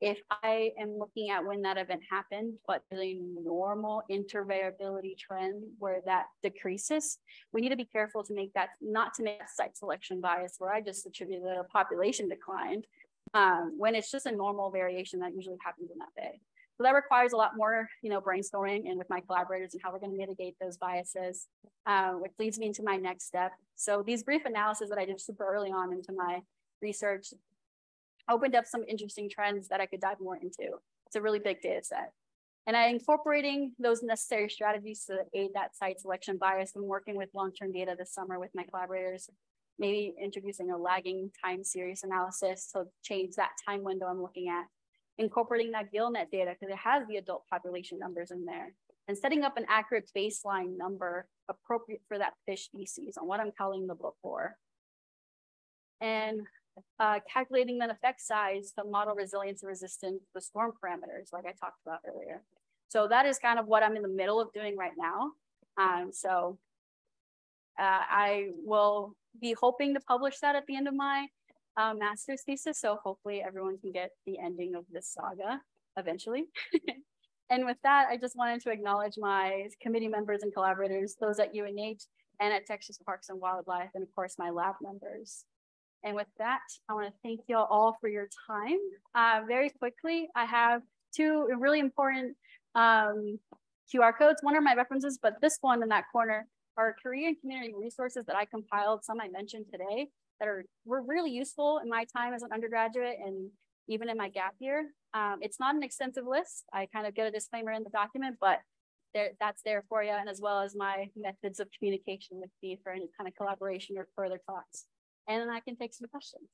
If I am looking at when that event happened, but the normal intervariability trend where that decreases, we need to be careful to make that, not to make site selection bias where I just attribute the population declined um, when it's just a normal variation that usually happens in that day. So that requires a lot more, you know, brainstorming and with my collaborators and how we're going to mitigate those biases, uh, which leads me into my next step. So these brief analyses that I did super early on into my research opened up some interesting trends that I could dive more into. It's a really big data set. And I incorporating those necessary strategies to aid that site selection bias and working with long-term data this summer with my collaborators maybe introducing a lagging time series analysis to change that time window I'm looking at, incorporating that GillNet data because it has the adult population numbers in there, and setting up an accurate baseline number appropriate for that fish species on what I'm calling the book for. And uh, calculating that effect size to model resilience and resistance to storm parameters, like I talked about earlier. So that is kind of what I'm in the middle of doing right now. Um, so uh, I will be hoping to publish that at the end of my uh, master's thesis. So hopefully everyone can get the ending of this saga eventually. and with that, I just wanted to acknowledge my committee members and collaborators, those at UNH and at Texas Parks and Wildlife, and of course my lab members. And with that, I want to thank you all for your time. Uh, very quickly, I have two really important um, QR codes. One are my references, but this one in that corner are Korean community resources that I compiled, some I mentioned today, that are were really useful in my time as an undergraduate and even in my gap year. Um, it's not an extensive list. I kind of get a disclaimer in the document, but there, that's there for you, and as well as my methods of communication with me for any kind of collaboration or further talks. And then I can take some questions.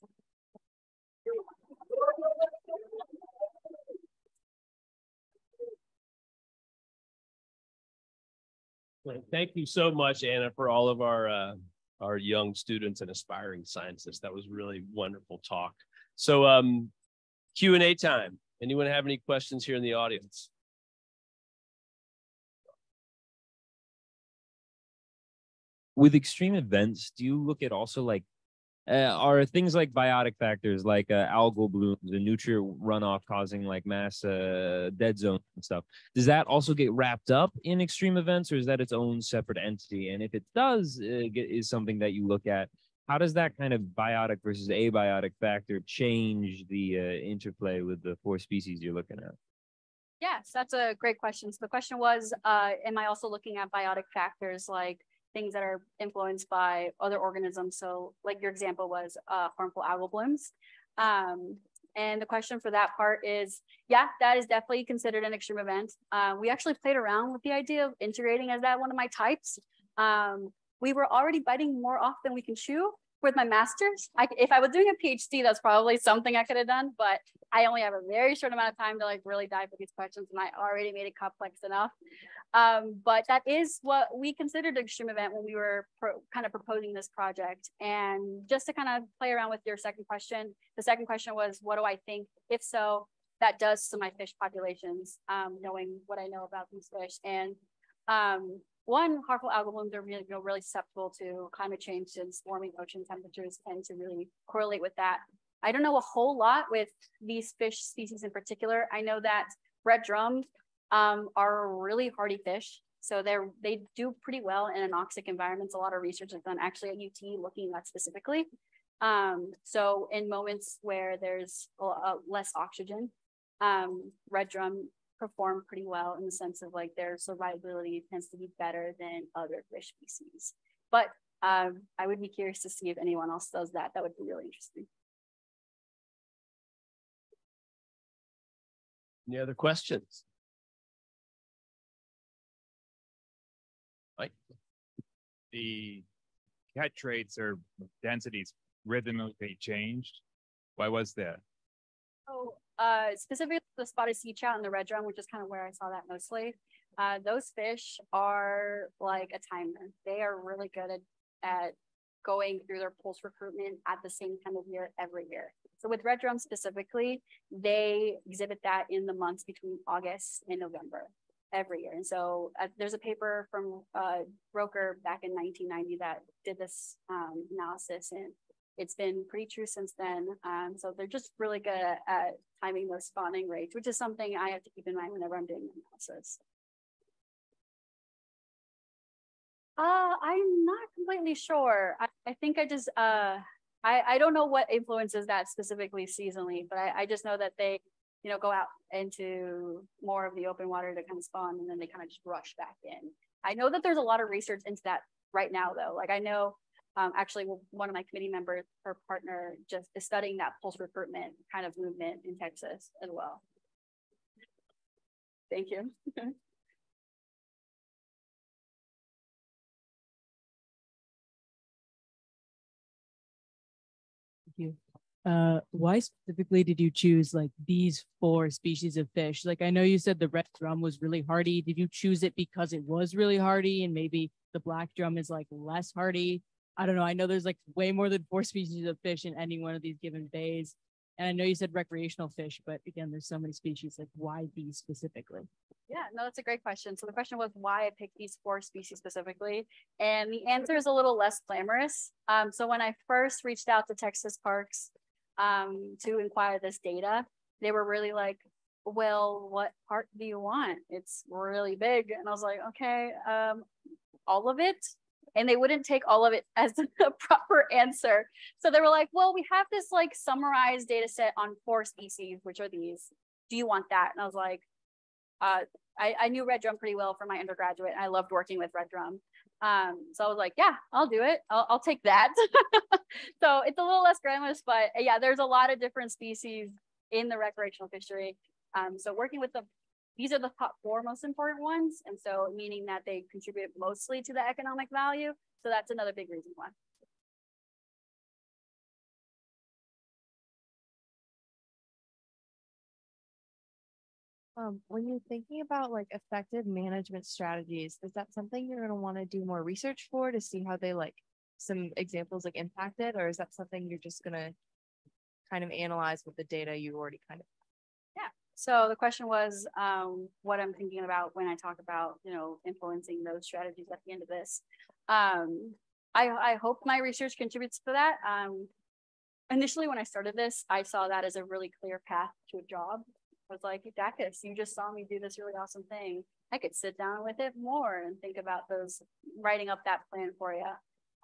Thank you so much, Ana, for all of our uh, our young students and aspiring scientists. That was really wonderful talk. So um, Q and A time. Anyone have any questions here in the audience? With extreme events, do you look at also like uh, are things like biotic factors like uh, algal blooms and nutrient runoff causing like mass uh, dead zones and stuff. Does that also get wrapped up in extreme events or is that its own separate entity? And if it does uh, is something that you look at how does that kind of biotic versus abiotic factor change the uh, interplay with the four species you're looking at? Yes, that's a great question. So the question was, uh, am I also looking at biotic factors like things that are influenced by other organisms? So like your example was uh, harmful algal blooms. Um, and the question for that part is, yeah, that is definitely considered an extreme event. Uh, we actually played around with the idea of integrating as that one of my types. Um, we were already biting more off than we can chew, with my master's. I, if I was doing a PhD, that's probably something I could have done, but I only have a very short amount of time to like really dive into these questions and I already made it complex enough. Um, but that is what we considered an extreme event when we were pro- kind of proposing this project. And just to kind of play around with your second question, the second question was, what do I think? If so, that does to my fish populations, um, knowing what I know about these fish. And um, one, harmful algal blooms are really, you know, really susceptible to climate change since warming ocean temperatures tend to really correlate with that. I don't know a whole lot with these fish species in particular. I know that red drum um, are really hardy fish. So they're they do pretty well in anoxic environments. A lot of research is done actually at UT looking at specifically. Um, so in moments where there's a, a less oxygen, um, red drum perform pretty well in the sense of like their survivability tends to be better than other fish species. But um, I would be curious to see if anyone else does that. That would be really interesting. Any other questions? Like the catch rates or densities rhythmically changed. Why was that? Oh, uh, specifically the spotted sea trout and the red drum, which is kind of where I saw that mostly. Uh, those fish are like a timer. They are really good at, at going through their pulse recruitment at the same time of year every year. So with red drum specifically, they exhibit that in the months between August and November every year. And so uh, there's a paper from uh, Rooker back in 1990 that did this um, analysis and it's been pretty true since then. Um, so they're just really good at, at, timing those spawning rates, which is something I have to keep in mind whenever I'm doing analysis. Uh, I'm not completely sure. I, I think I just, uh, I, I don't know what influences that specifically seasonally, but I, I just know that they, you know, go out into more of the open water to kind of spawn and then they kind of just rush back in. I know that there's a lot of research into that right now though. Like I know um, actually one of my committee members, her partner just is studying that pulse recruitment kind of movement in Texas as well. Thank you. Thank you. Uh, why specifically did you choose like these four species of fish? Like I know you said the red drum was really hardy. Did you choose it because it was really hardy and maybe the black drum is like less hardy? I don't know. I know there's like way more than four species of fish in any one of these given bays. And I know you said recreational fish, but again, there's so many species. Like, why these specifically? Yeah, no, that's a great question. So the question was why I picked these four species specifically, and the answer is a little less glamorous. Um, so when I first reached out to Texas Parks um, to inquire this data, they were really like, "Well, what part do you want? It's really big." And I was like, "Okay, um, all of it." And they wouldn't take all of it as a proper answer. So they were like, well, we have this like summarized data set on four species, which are these. Do you want that? And I was like, uh, I, I knew Red Drum pretty well from my undergraduate. And I loved working with Red Drum. Um, so I was like, yeah, I'll do it. I'll, I'll take that. so it's a little less glamorous, but yeah, there's a lot of different species in the recreational fishery. Um, so working with the these are the top four most important ones. And so meaning that they contribute mostly to the economic value. So that's another big reason why. Um, when you're thinking about like effective management strategies, is that something you're going to want to do more research for to see how they like some examples like impacted, or is that something you're just going to kind of analyze with the data you already kind of so the question was um, what I'm thinking about when I talk about, you know, influencing those strategies at the end of this. Um, I, I hope my research contributes to that. Um, initially, when I started this, I saw that as a really clear path to a job. I was like, Dacus, you just saw me do this really awesome thing. I could sit down with it more and think about those, writing up that plan for you.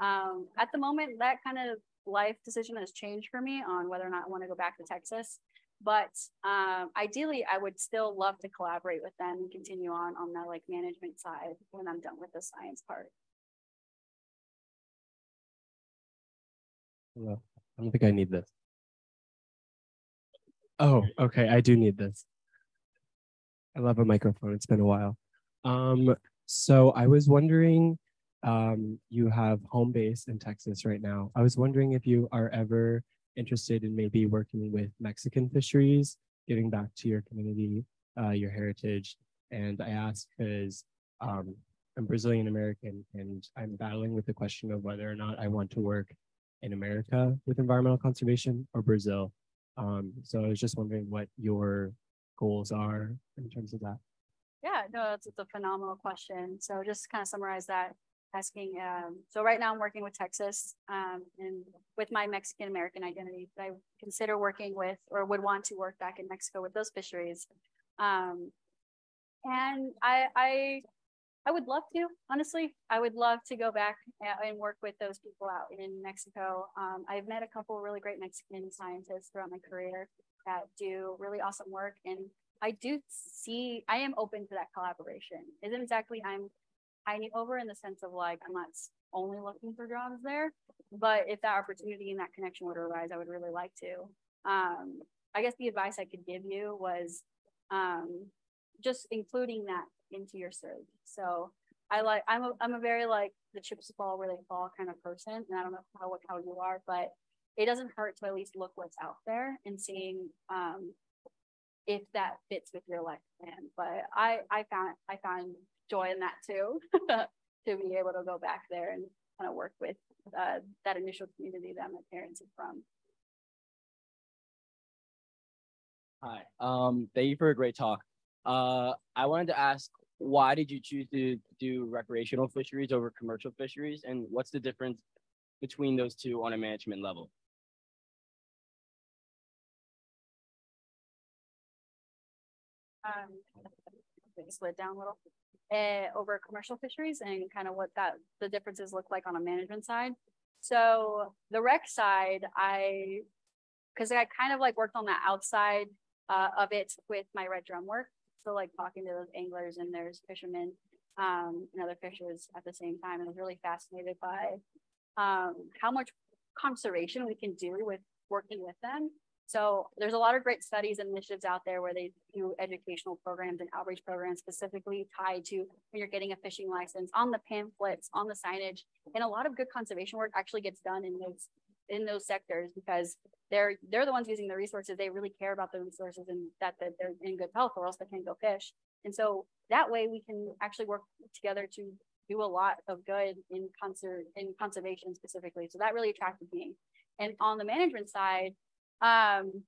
Um, at the moment, that kind of life decision has changed for me on whether or not I want to go back to Texas. But um, ideally, I would still love to collaborate with them and continue on on the like management side when I'm done with the science part. Hello. I don't think I need this. Oh, okay. I do need this. I love a microphone. It's been a while. Um, so I was wondering, um, you have home base in Texas right now. I was wondering if you are ever interested in maybe working with Mexican fisheries, giving back to your community, uh, your heritage. And I ask because um, I'm Brazilian American and I'm battling with the question of whether or not I want to work in America with environmental conservation or Brazil. Um, so I was just wondering what your goals are in terms of that. Yeah, no, it's, it's a phenomenal question. So just kind of summarize that asking. Um, so right now I'm working with Texas um, and with my Mexican American identity, I consider working with or would want to work back in Mexico with those fisheries. Um, and I, I, I would love to, honestly, I would love to go back and work with those people out in Mexico. Um, I've met a couple really great Mexican scientists throughout my career that do really awesome work. And I do see, I am open to that collaboration. Isn't exactly I'm tiny over in the sense of like, I'm not only looking for jobs there, but if that opportunity and that connection would arise, I would really like to. Um, I guess the advice I could give you was um, just including that into your search. So I like, I'm a, I'm a very like the chips fall where they fall kind of person. And I don't know how, what how you are, but it doesn't hurt to at least look what's out there and seeing um, if that fits with your life plan. But I, I found, I found joy in that too, to be able to go back there and kind of work with uh, that initial community that my parents are from. Hi, um, thank you for a great talk. Uh, I wanted to ask, why did you choose to do recreational fisheries over commercial fisheries? And what's the difference between those two on a management level? Um, slid down a little uh, over commercial fisheries and kind of what that the differences look like on a management side. So the rec side, I because I kind of like worked on the outside uh, of it with my red drum work. So like talking to those anglers and there's fishermen um, and other fishers at the same time. And I was really fascinated by um, how much conservation we can do with working with them so there's a lot of great studies and initiatives out there where they do educational programs and outreach programs specifically tied to when you're getting a fishing license on the pamphlets, on the signage, and a lot of good conservation work actually gets done in those in those sectors because they're they're the ones using the resources. They really care about the resources and that, that they're in good health or else they can't go fish. And so that way we can actually work together to do a lot of good in concert in conservation specifically. So that really attracted me. And on the management side, um,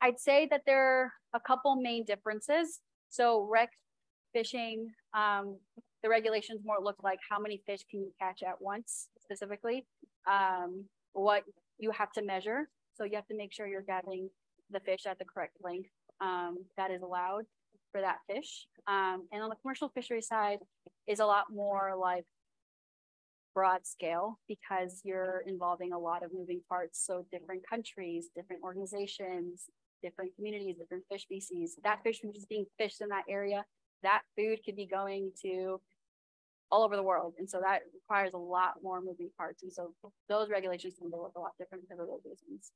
I'd say that there are a couple main differences. So rec fishing, um, the regulations more look like how many fish can you catch at once specifically, um, what you have to measure. So you have to make sure you're getting the fish at the correct length um, that is allowed for that fish. Um, and on the commercial fishery side is a lot more like broad scale because you're involving a lot of moving parts. So different countries, different organizations, different communities, different fish species. That fish which is being fished in that area, that food could be going to all over the world. And so that requires a lot more moving parts. And so those regulations can look a lot different for those reasons.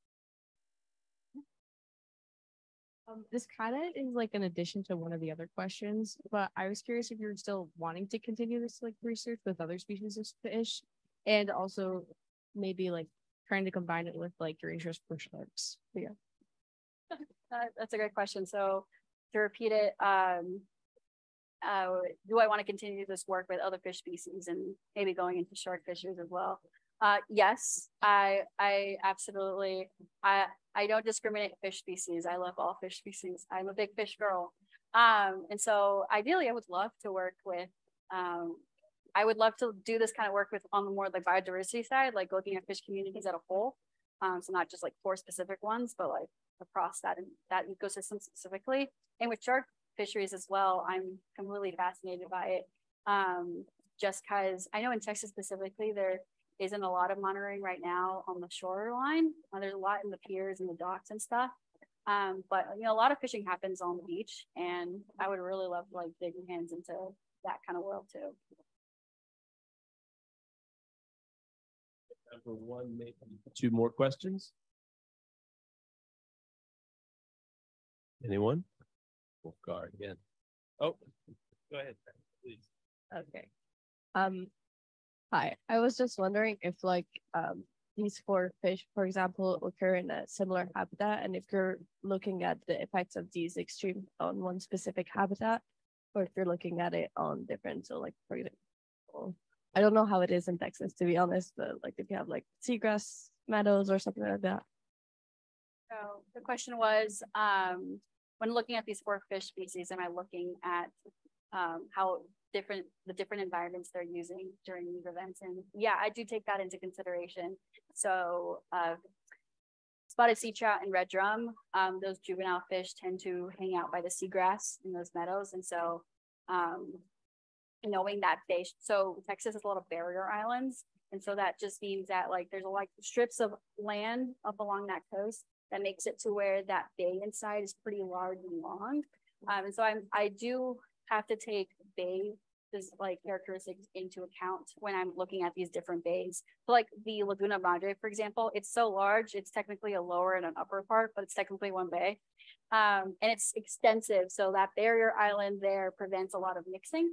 Um, this kind of is like an addition to one of the other questions, but I was curious if you're still wanting to continue this like research with other species of fish, and also maybe like trying to combine it with like your interest for sharks. But yeah, uh, that's a great question. So to repeat it, um, uh, do I want to continue this work with other fish species and maybe going into shark fisheries as well? Uh, yes, I I absolutely I I don't discriminate fish species. I love all fish species. I'm a big fish girl. Um, and so ideally I would love to work with um, I would love to do this kind of work with on the more like biodiversity side, like looking at fish communities as a whole. Um, so not just like four specific ones, but like across that that ecosystem specifically. And with shark fisheries as well, I'm completely fascinated by it. Um, just because I know in Texas specifically, there isn't a lot of monitoring right now on the shoreline. Uh, there's a lot in the piers and the docks and stuff. Um, but you know, a lot of fishing happens on the beach and I would really love to like dig my hands into that kind of world too. Time for one, maybe two more questions. Anyone? Wolfgar again. Oh, go ahead, please. Okay. Um, hi, I was just wondering if like, um, these four fish, for example, occur in a similar habitat, and if you're looking at the effects of these extreme on one specific habitat, or if you're looking at it on different, so like, for example, I don't know how it is in Texas, to be honest, but like if you have like seagrass meadows or something like that. So the question was, um, when looking at these four fish species, am I looking at um, how different the different environments they're using during these events? And yeah, I do take that into consideration. So uh, spotted sea trout and red drum, um, those juvenile fish tend to hang out by the seagrass in those meadows, and so um, knowing that they so Texas has a lot of barrier islands, and so that just means that like there's a like strips of land up along that coast that makes it to where that bay inside is pretty large and long. Um, and so I'm I do have to take bay this like characteristics into account when I'm looking at these different bays. So like the Laguna Madre, for example, it's so large, it's technically a lower and an upper part, but it's technically one bay. Um, and it's extensive. So that barrier island there prevents a lot of mixing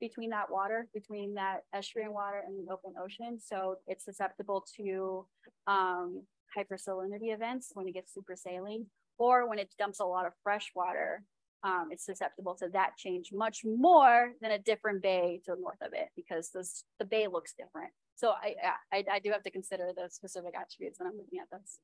between that water, between that estuarine water and the open ocean. So it's susceptible to um, hypersalinity events when it gets super saline, or when it dumps a lot of fresh water, um, it's susceptible to that change much more than a different bay to the north of it because this, the bay looks different. So I, I, I do have to consider the specific attributes when I'm looking at this.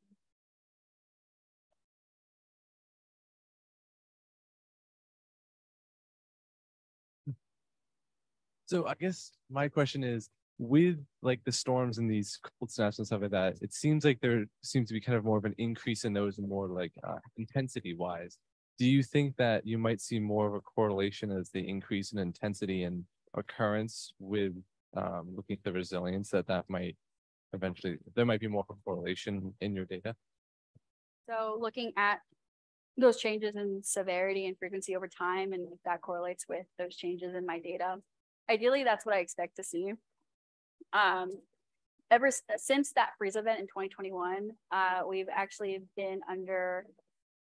So I guess my question is with like the storms and these cold snaps and stuff like that, it seems like there seems to be kind of more of an increase in those more like uh, intensity wise. Do you think that you might see more of a correlation as the increase in intensity and occurrence with um, looking at the resilience that that might eventually, there might be more of a correlation in your data? So looking at those changes in severity and frequency over time, and if that correlates with those changes in my data, ideally that's what I expect to see. Um, ever since that freeze event in 2021, uh, we've actually been under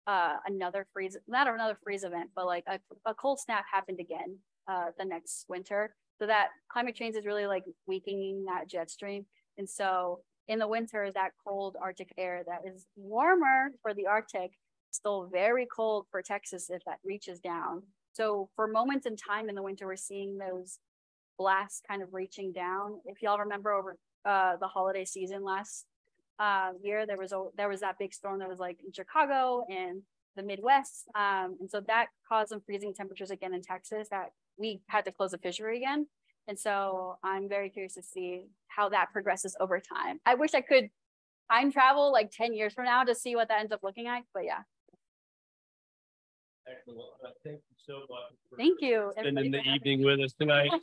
uh, another freeze, not another freeze event, but like a, a cold snap happened again uh, the next winter. So that climate change is really like weakening that jet stream. And so in the winter, that cold Arctic air that is warmer for the Arctic, still very cold for Texas if that reaches down. So for moments in time in the winter, we're seeing those blasts kind of reaching down. If y'all remember over uh, the holiday season last uh, year, there was a, there was that big storm that was like in Chicago and the Midwest, um, and so that caused some freezing temperatures again in Texas that we had to close the fishery again. And so I'm very curious to see how that progresses over time. I wish I could time travel like 10 years from now to see what that ends up looking like, but yeah. Excellent. Uh, Thank you so much. for Thank you. Spending the evening with us tonight.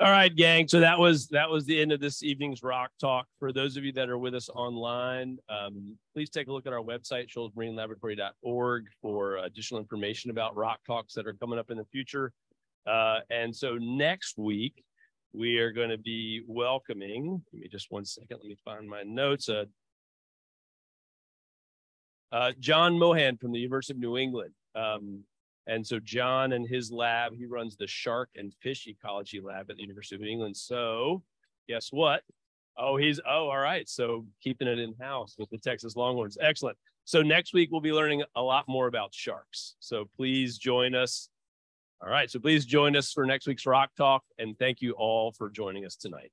All right, gang. So that was that was the end of this evening's rock talk. For those of you that are with us online, um, please take a look at our website, shoalsmarinelaboratory.org, for additional information about rock talks that are coming up in the future. Uh, and so next week we are going to be welcoming. Give me just one second. Let me find my notes. Uh, uh, John Mohan from the University of New England. Um, and so John and his lab, he runs the shark and fish ecology lab at the University of New England. So guess what? Oh, he's oh, all right. So keeping it in house with the Texas Longhorns. Excellent. So next week we'll be learning a lot more about sharks. So please join us. All right. So please join us for next week's Rock Talk. And thank you all for joining us tonight.